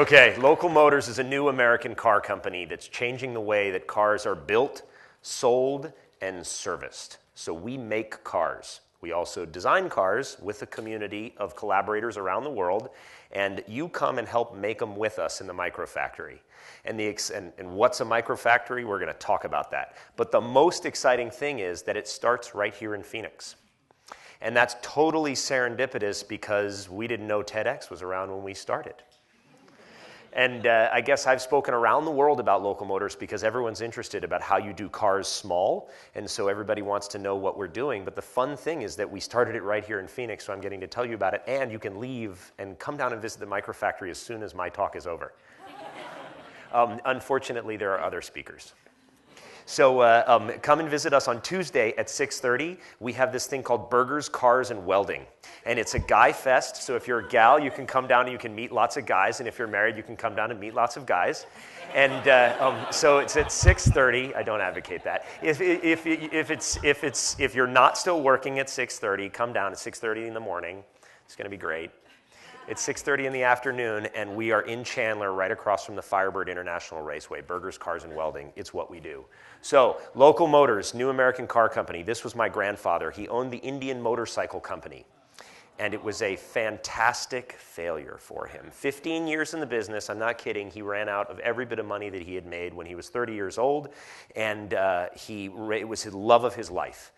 Okay, Local Motors is a new American car company that's changing the way that cars are built, sold, and serviced. So we make cars. We also design cars with a community of collaborators around the world, and you come and help make them with us in the microfactory. And, the ex- and, and what's a microfactory? We're going to talk about that. But the most exciting thing is that it starts right here in Phoenix. And that's totally serendipitous because we didn't know TEDx was around when we started. And uh, I guess I've spoken around the world about local motors because everyone's interested about how you do cars small. And so everybody wants to know what we're doing. But the fun thing is that we started it right here in Phoenix, so I'm getting to tell you about it. And you can leave and come down and visit the microfactory as soon as my talk is over. um, unfortunately, there are other speakers. So uh, um, come and visit us on Tuesday at 6:30. We have this thing called Burgers, Cars, and Welding, and it's a guy fest. So if you're a gal, you can come down and you can meet lots of guys, and if you're married, you can come down and meet lots of guys. And uh, um, so it's at 6:30. I don't advocate that. If, if, if, it's, if, it's, if you're not still working at 6:30, come down at 6:30 in the morning. It's going to be great. It's 6:30 in the afternoon, and we are in Chandler, right across from the Firebird International Raceway. Burgers, cars, and welding. It's what we do. So, Local Motors, New American Car Company. This was my grandfather. He owned the Indian Motorcycle Company, and it was a fantastic failure for him. 15 years in the business. I'm not kidding. He ran out of every bit of money that he had made when he was 30 years old, and uh, he it was his love of his life.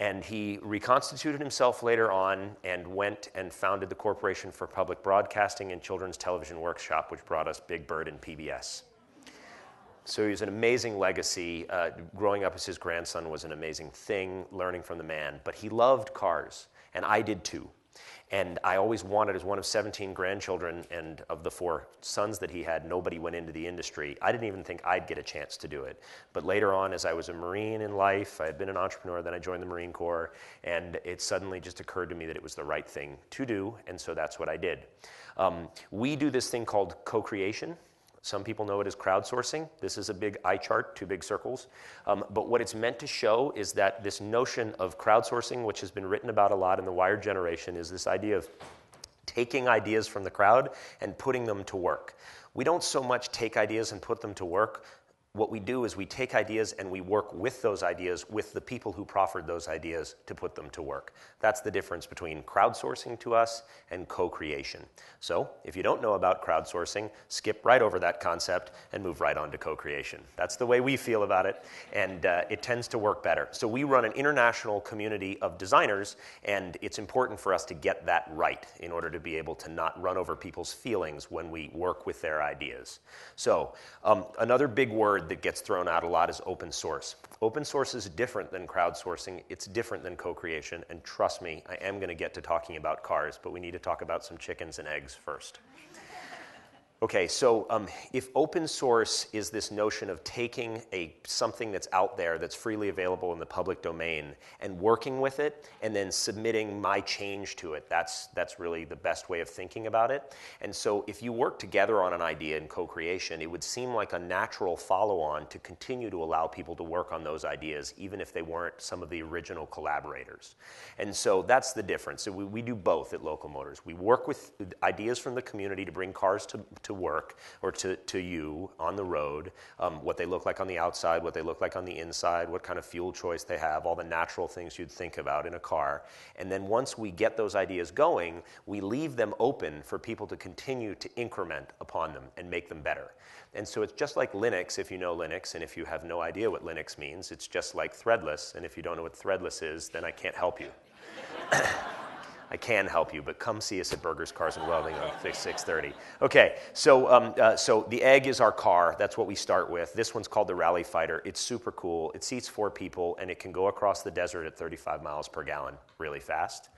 And he reconstituted himself later on and went and founded the Corporation for Public Broadcasting and Children's Television Workshop, which brought us Big Bird and PBS. So he's an amazing legacy. Uh, growing up as his grandson was an amazing thing, learning from the man. But he loved cars, and I did too. And I always wanted, as one of 17 grandchildren and of the four sons that he had, nobody went into the industry. I didn't even think I'd get a chance to do it. But later on, as I was a Marine in life, I had been an entrepreneur, then I joined the Marine Corps, and it suddenly just occurred to me that it was the right thing to do, and so that's what I did. Um, we do this thing called co creation. Some people know it as crowdsourcing. This is a big eye chart, two big circles. Um, but what it's meant to show is that this notion of crowdsourcing, which has been written about a lot in the Wired generation, is this idea of taking ideas from the crowd and putting them to work. We don't so much take ideas and put them to work, what we do is we take ideas and we work with those ideas with the people who proffered those ideas to put them to work. That's the difference between crowdsourcing to us and co creation. So, if you don't know about crowdsourcing, skip right over that concept and move right on to co creation. That's the way we feel about it, and uh, it tends to work better. So, we run an international community of designers, and it's important for us to get that right in order to be able to not run over people's feelings when we work with their ideas. So, um, another big word word that gets thrown out a lot is open source. Open source is different than crowdsourcing, it's different than co creation, and trust me, I am going to get to talking about cars, but we need to talk about some chickens and eggs first. Okay, so um, if open source is this notion of taking a something that's out there that's freely available in the public domain and working with it and then submitting my change to it, that's that's really the best way of thinking about it. And so if you work together on an idea in co-creation, it would seem like a natural follow-on to continue to allow people to work on those ideas, even if they weren't some of the original collaborators. And so that's the difference. So we, we do both at Local Motors. We work with ideas from the community to bring cars to, to to work or to, to you on the road, um, what they look like on the outside, what they look like on the inside, what kind of fuel choice they have, all the natural things you'd think about in a car. And then once we get those ideas going, we leave them open for people to continue to increment upon them and make them better. And so it's just like Linux, if you know Linux, and if you have no idea what Linux means, it's just like threadless. And if you don't know what threadless is, then I can't help you. I can help you, but come see us at Burgers, Cars, and Welding on 6:30. Okay, so um, uh, so the egg is our car. That's what we start with. This one's called the Rally Fighter. It's super cool. It seats four people, and it can go across the desert at 35 miles per gallon, really fast.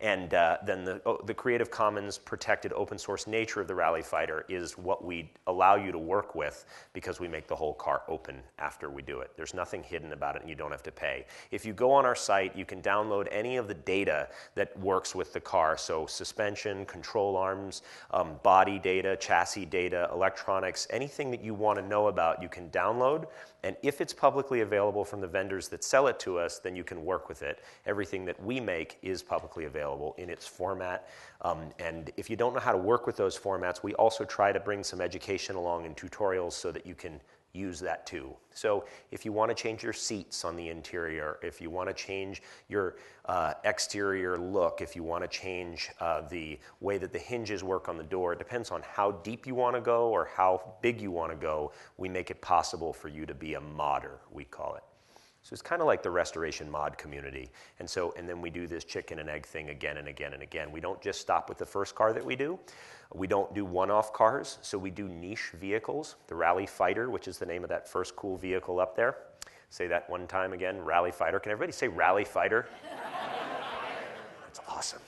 And uh, then the, oh, the Creative Commons protected open source nature of the Rally Fighter is what we allow you to work with because we make the whole car open after we do it. There's nothing hidden about it and you don't have to pay. If you go on our site, you can download any of the data that works with the car. So suspension, control arms, um, body data, chassis data, electronics, anything that you want to know about, you can download and if it's publicly available from the vendors that sell it to us, then you can work with it. Everything that we make is publicly available in its format. Um, and if you don't know how to work with those formats, we also try to bring some education along in tutorials so that you can use that too. So if you want to change your seats on the interior, if you want to change your uh, exterior look, if you want to change uh, the way that the hinges work on the door, it depends on how deep you want to go or how big you want to go. We make it possible for you to be a modder, we call it. So it's kind of like the restoration mod community. And so, and then we do this chicken and egg thing again and again and again. We don't just stop with the first car that we do. We don't do one-off cars, so we do niche vehicles. The Rally Fighter, which is the name of that first cool vehicle up there. Say that one time again, Rally Fighter. Can everybody say Rally Fighter? That's awesome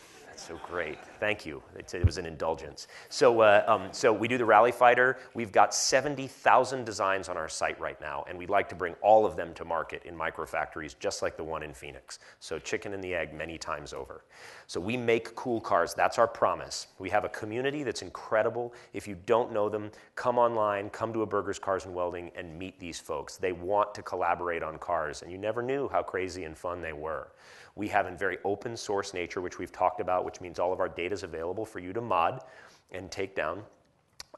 so great. Thank you. It, was an indulgence. So, uh, um, so we do the Rally Fighter. We've got 70,000 designs on our site right now, and we'd like to bring all of them to market in microfactories, just like the one in Phoenix. So chicken and the egg many times over. So we make cool cars. That's our promise. We have a community that's incredible. If you don't know them, come online, come to a Burgers Cars and Welding, and meet these folks. They want to collaborate on cars, and you never knew how crazy and fun they were. We have a very open source nature, which we've talked about, which means all of our data is available for you to mod and take down.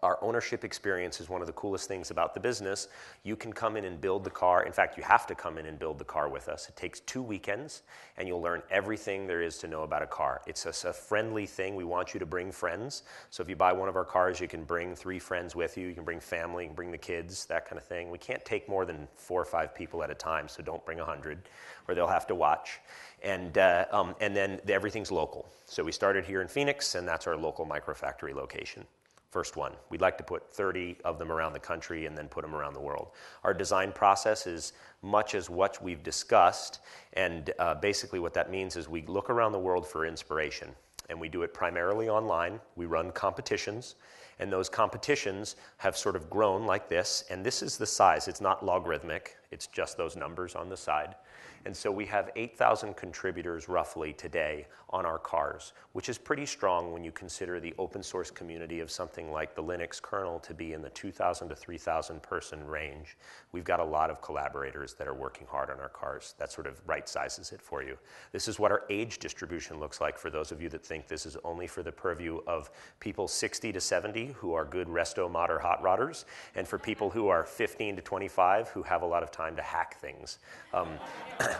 Our ownership experience is one of the coolest things about the business. You can come in and build the car. In fact, you have to come in and build the car with us. It takes two weekends, and you'll learn everything there is to know about a car. It's a, friendly thing. We want you to bring friends. So if you buy one of our cars, you can bring three friends with you. You can bring family, you can bring the kids, that kind of thing. We can't take more than four or five people at a time, so don't bring a 100, or they'll have to watch. And, uh, um, and then everything's local. So we started here in Phoenix, and that's our local microfactory location. First one. We'd like to put 30 of them around the country and then put them around the world. Our design process is much as what we've discussed, and uh, basically what that means is we look around the world for inspiration, and we do it primarily online. We run competitions, and those competitions have sort of grown like this, and this is the size. It's not logarithmic, it's just those numbers on the side. And so we have 8,000 contributors roughly today on our cars, which is pretty strong when you consider the open source community of something like the Linux kernel to be in the 2,000 to 3,000 person range. We've got a lot of collaborators that are working hard on our cars. That sort of right sizes it for you. This is what our age distribution looks like for those of you that think this is only for the purview of people 60 to 70 who are good resto modder hot rodders, and for people who are 15 to 25 who have a lot of time to hack things. Um,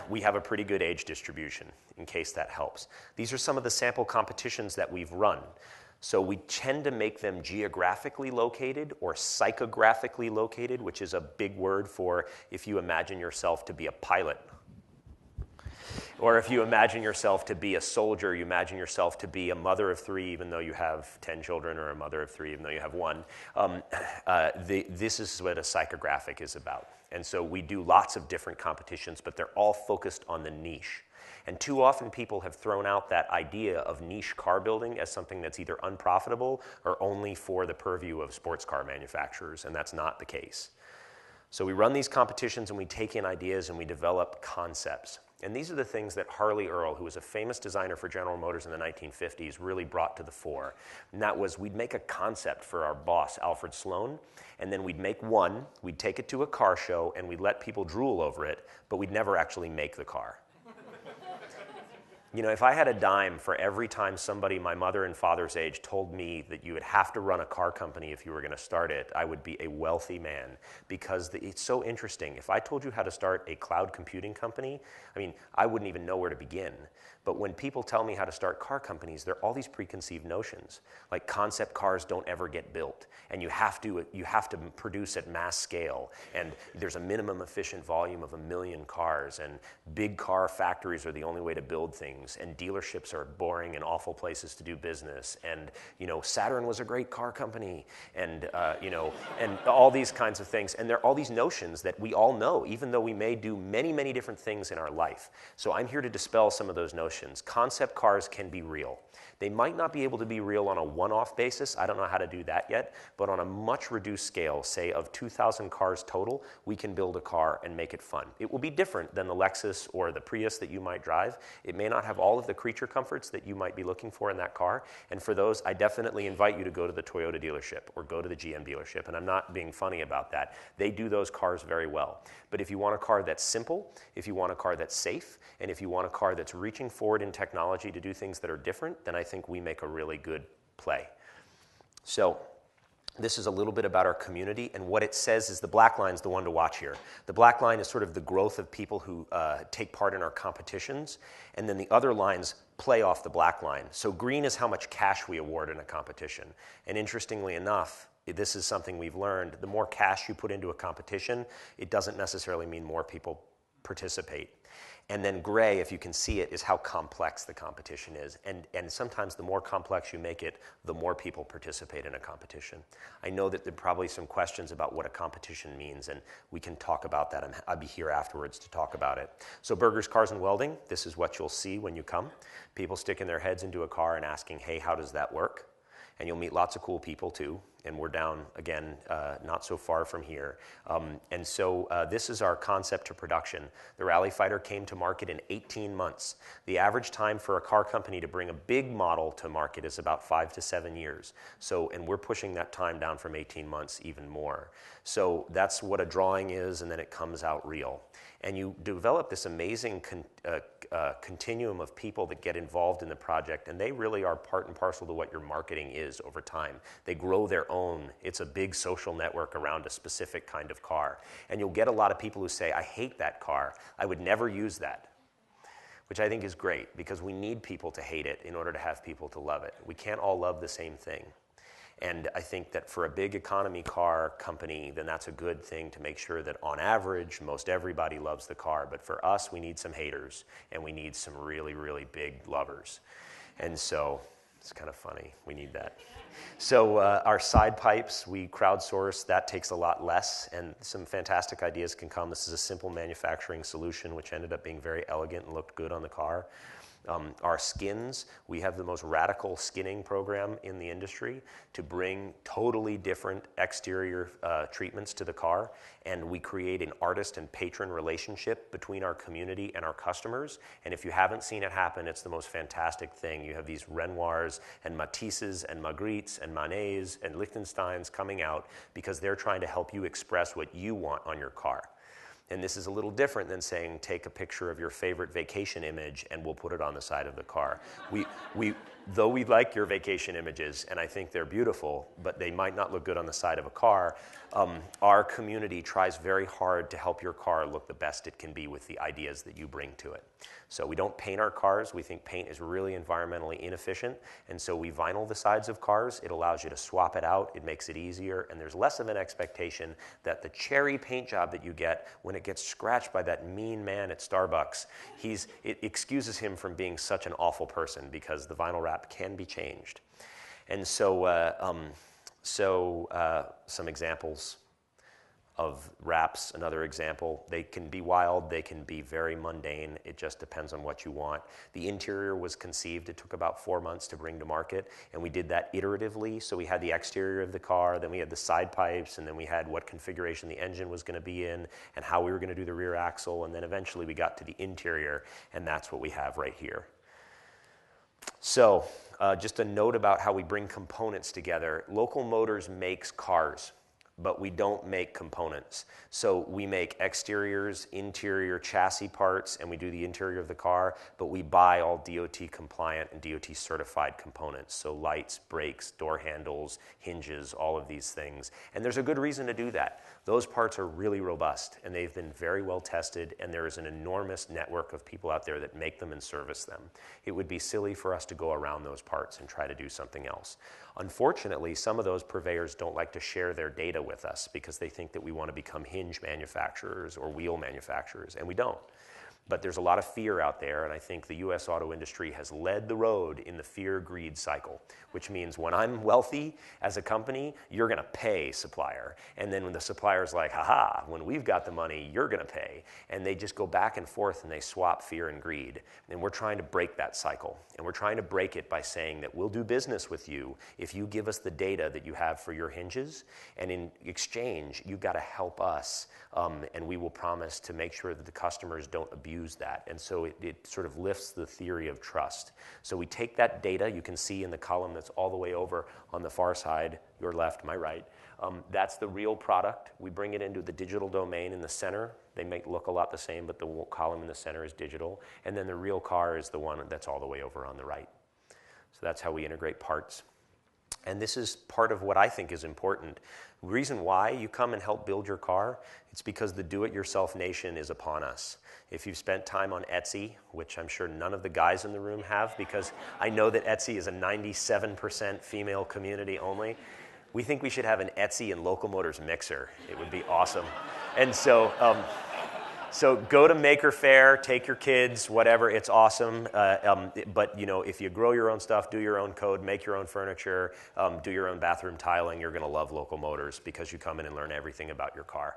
we have a pretty good age distribution, in case that helps. These are some of the sample competitions that we've run. So we tend to make them geographically located or psychographically located, which is a big word for if you imagine yourself to be a pilot. Or if you imagine yourself to be a soldier, you imagine yourself to be a mother of three, even though you have 10 children, or a mother of three, even though you have one. Um, uh, the, this is what a psychographic is about. And so we do lots of different competitions, but they're all focused on the niche. And too often people have thrown out that idea of niche car building as something that's either unprofitable or only for the purview of sports car manufacturers, and that's not the case. So we run these competitions and we take in ideas and we develop concepts. And these are the things that Harley Earl, who was a famous designer for General Motors in the 1950s, really brought to the fore. And that was we'd make a concept for our boss, Alfred Sloan, and then we'd make one, we'd take it to a car show, and we'd let people drool over it, but we'd never actually make the car. You know, if I had a dime for every time somebody my mother and father's age told me that you would have to run a car company if you were going to start it, I would be a wealthy man because the, it's so interesting. If I told you how to start a cloud computing company, I mean, I wouldn't even know where to begin. But when people tell me how to start car companies, there are all these preconceived notions. Like concept cars don't ever get built, and you have to you have to produce at mass scale, and there's a minimum efficient volume of a million cars, and big car factories are the only way to build things, and dealerships are boring and awful places to do business, and you know Saturn was a great car company, and uh, you know, and all these kinds of things, and there are all these notions that we all know, even though we may do many many different things in our life. So I'm here to dispel some of those notions notions. Concept cars can be real. They might not be able to be real on a one off basis. I don't know how to do that yet. But on a much reduced scale, say of 2,000 cars total, we can build a car and make it fun. It will be different than the Lexus or the Prius that you might drive. It may not have all of the creature comforts that you might be looking for in that car. And for those, I definitely invite you to go to the Toyota dealership or go to the GM dealership. And I'm not being funny about that. They do those cars very well. But if you want a car that's simple, if you want a car that's safe, and if you want a car that's reaching forward in technology to do things that are different, then I think we make a really good play. So this is a little bit about our community, and what it says is the black line is the one to watch here. The black line is sort of the growth of people who uh, take part in our competitions, and then the other lines play off the black line. So green is how much cash we award in a competition. And interestingly enough, this is something we've learned. The more cash you put into a competition, it doesn't necessarily mean more people participate. And then gray, if you can see it, is how complex the competition is. And, and sometimes the more complex you make it, the more people participate in a competition. I know that there are probably some questions about what a competition means, and we can talk about that. i will be here afterwards to talk about it. So, Burgers, Cars, and Welding, this is what you'll see when you come. People sticking their heads into a car and asking, hey, how does that work? And you'll meet lots of cool people too. And we're down again, uh, not so far from here. Um, and so uh, this is our concept to production. The Rally Fighter came to market in 18 months. The average time for a car company to bring a big model to market is about five to seven years. So, and we're pushing that time down from 18 months even more. So that's what a drawing is, and then it comes out real and you develop this amazing con- uh, uh, continuum of people that get involved in the project, and they really are part and parcel to what your marketing is over time. They grow their own. It's a big social network around a specific kind of car. And you'll get a lot of people who say, I hate that car. I would never use that. Which I think is great because we need people to hate it in order to have people to love it. We can't all love the same thing. And I think that for a big economy car company, then that's a good thing to make sure that on average, most everybody loves the car. But for us, we need some haters and we need some really, really big lovers. And so it's kind of funny. We need that. So uh, our side pipes, we crowdsource. That takes a lot less, and some fantastic ideas can come. This is a simple manufacturing solution, which ended up being very elegant and looked good on the car. Um, our skins, we have the most radical skinning program in the industry to bring totally different exterior uh, treatments to the car. And we create an artist and patron relationship between our community and our customers. And if you haven't seen it happen, it's the most fantastic thing. You have these Renoirs and Matisses and Magrittes and Manets and Lichtensteins coming out because they're trying to help you express what you want on your car. And this is a little different than saying, take a picture of your favorite vacation image and we'll put it on the side of the car. We, we, though we like your vacation images, and I think they're beautiful, but they might not look good on the side of a car, um, our community tries very hard to help your car look the best it can be with the ideas that you bring to it. So we don't paint our cars. We think paint is really environmentally inefficient. And so we vinyl the sides of cars. It allows you to swap it out. It makes it easier. And there's less of an expectation that the cherry paint job that you get when it gets scratched by that mean man at Starbucks, he's, it excuses him from being such an awful person because the vinyl wrap can be changed. And so, uh, um, so uh, some examples of wraps, another example. They can be wild, they can be very mundane. It just depends on what you want. The interior was conceived, it took about four months to bring to market, and we did that iteratively. So we had the exterior of the car, then we had the side pipes, and then we had what configuration the engine was going to be in, and how we were going to do the rear axle, and then eventually we got to the interior, and that's what we have right here. So, uh, just a note about how we bring components together. Local Motors makes cars but we don't make components. So we make exteriors, interior chassis parts, and we do the interior of the car, but we buy all DOT compliant and DOT certified components. So lights, brakes, door handles, hinges, all of these things. And there's a good reason to do that. Those parts are really robust and they've been very well tested, and there is an enormous network of people out there that make them and service them. It would be silly for us to go around those parts and try to do something else. Unfortunately, some of those purveyors don't like to share their data with us because they think that we want to become hinge manufacturers or wheel manufacturers, and we don't. But there's a lot of fear out there, and I think the US auto industry has led the road in the fear greed cycle, which means when I'm wealthy as a company, you're gonna pay supplier. And then when the supplier's like, haha, when we've got the money, you're gonna pay. And they just go back and forth and they swap fear and greed. And we're trying to break that cycle. And we're trying to break it by saying that we'll do business with you if you give us the data that you have for your hinges. And in exchange, you've got to help us, um, and we will promise to make sure that the customers don't abuse use that. And so it, it sort of lifts the theory of trust. So we take that data, you can see in the column that's all the way over on the far side, your left, my right. Um, that's the real product. We bring it into the digital domain in the center. They may look a lot the same, but the column in the center is digital. And then the real car is the one that's all the way over on the right. So that's how we integrate parts. And this is part of what I think is important. Reason why you come and help build your car, it's because the do it yourself nation is upon us. If you've spent time on Etsy, which I'm sure none of the guys in the room have, because I know that Etsy is a 97% female community only, we think we should have an Etsy and Local Motors mixer. It would be awesome. And so, um, so go to Maker Faire, take your kids, whatever. It's awesome. Uh, um, but you know, if you grow your own stuff, do your own code, make your own furniture, um, do your own bathroom tiling, you're going to love Local Motors because you come in and learn everything about your car.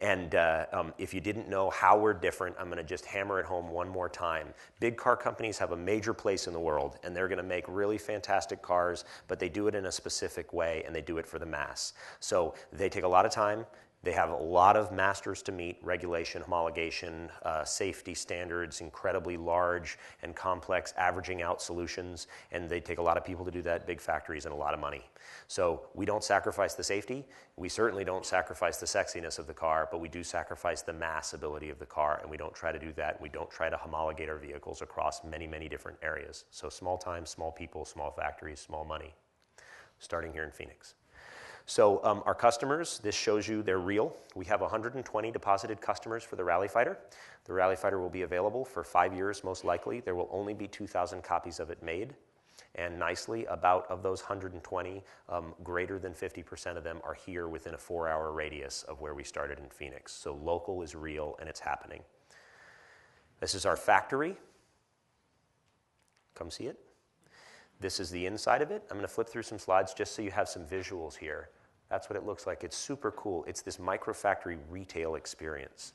And uh, um, if you didn't know how we're different, I'm going to just hammer it home one more time. Big car companies have a major place in the world, and they're going to make really fantastic cars, but they do it in a specific way, and they do it for the mass. So they take a lot of time. They have a lot of masters to meet regulation, homologation, uh, safety standards, incredibly large and complex averaging out solutions, and they take a lot of people to do that, big factories, and a lot of money. So we don't sacrifice the safety. We certainly don't sacrifice the sexiness of the car, but we do sacrifice the mass ability of the car, and we don't try to do that. We don't try to homologate our vehicles across many, many different areas. So small time, small people, small factories, small money, starting here in Phoenix. So um, our customers, this shows you they're real. We have 120 deposited customers for the Rally Fighter. The Rally Fighter will be available for five years, most likely. There will only be 2,000 copies of it made. And nicely, about of those 120, um, greater than 50% of them are here within a four hour radius of where we started in Phoenix. So local is real and it's happening. This is our factory. Come see it. This is the inside of it. I'm going to flip through some slides just so you have some visuals here. That's what it looks like. It's super cool. It's this microfactory retail experience.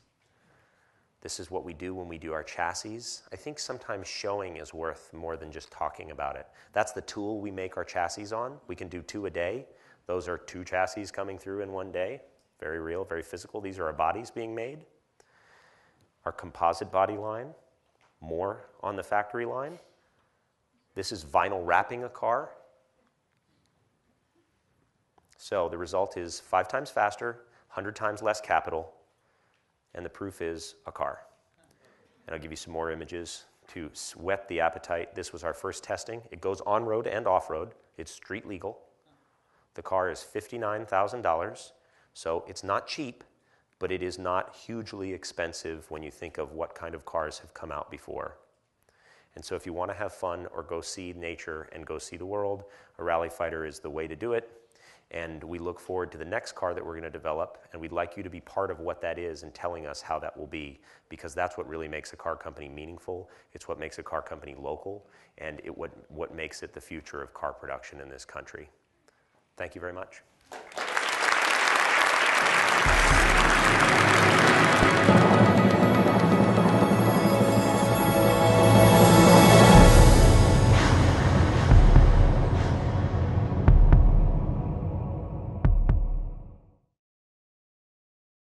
This is what we do when we do our chassis. I think sometimes showing is worth more than just talking about it. That's the tool we make our chassis on. We can do two a day. Those are two chassis coming through in one day. Very real, very physical. These are our bodies being made. Our composite body line, more on the factory line. This is vinyl wrapping a car. So the result is five times faster, 100 times less capital, and the proof is a car. And I'll give you some more images to whet the appetite. This was our first testing. It goes on road and off road, it's street legal. The car is $59,000, so it's not cheap, but it is not hugely expensive when you think of what kind of cars have come out before. And so, if you want to have fun or go see nature and go see the world, a rally fighter is the way to do it. And we look forward to the next car that we're going to develop, and we'd like you to be part of what that is and telling us how that will be, because that's what really makes a car company meaningful. It's what makes a car company local, and it what, what makes it the future of car production in this country. Thank you very much.